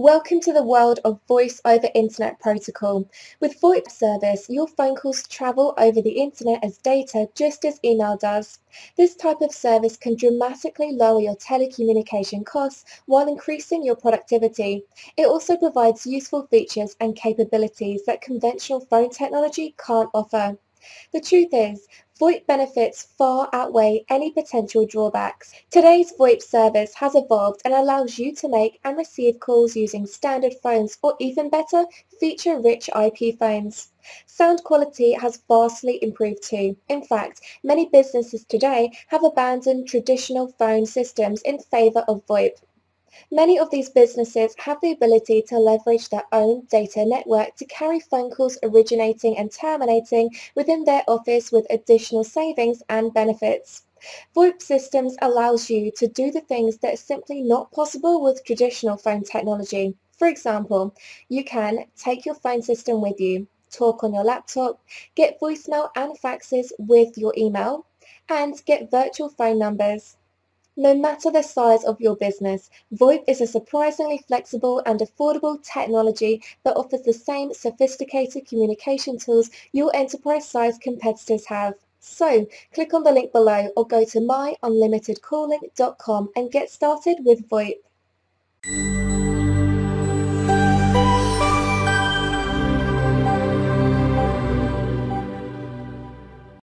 Welcome to the world of Voice over Internet Protocol. With VoIP service, your phone calls travel over the internet as data just as email does. This type of service can dramatically lower your telecommunication costs while increasing your productivity. It also provides useful features and capabilities that conventional phone technology can't offer. The truth is, VoIP benefits far outweigh any potential drawbacks. Today's VoIP service has evolved and allows you to make and receive calls using standard phones or even better, feature-rich IP phones. Sound quality has vastly improved too. In fact, many businesses today have abandoned traditional phone systems in favour of VoIP. Many of these businesses have the ability to leverage their own data network to carry phone calls originating and terminating within their office with additional savings and benefits. VoIP systems allows you to do the things that are simply not possible with traditional phone technology. For example, you can take your phone system with you, talk on your laptop, get voicemail and faxes with your email, and get virtual phone numbers. No matter the size of your business, VoIP is a surprisingly flexible and affordable technology that offers the same sophisticated communication tools your enterprise-sized competitors have. So, click on the link below or go to myunlimitedcalling.com and get started with VoIP.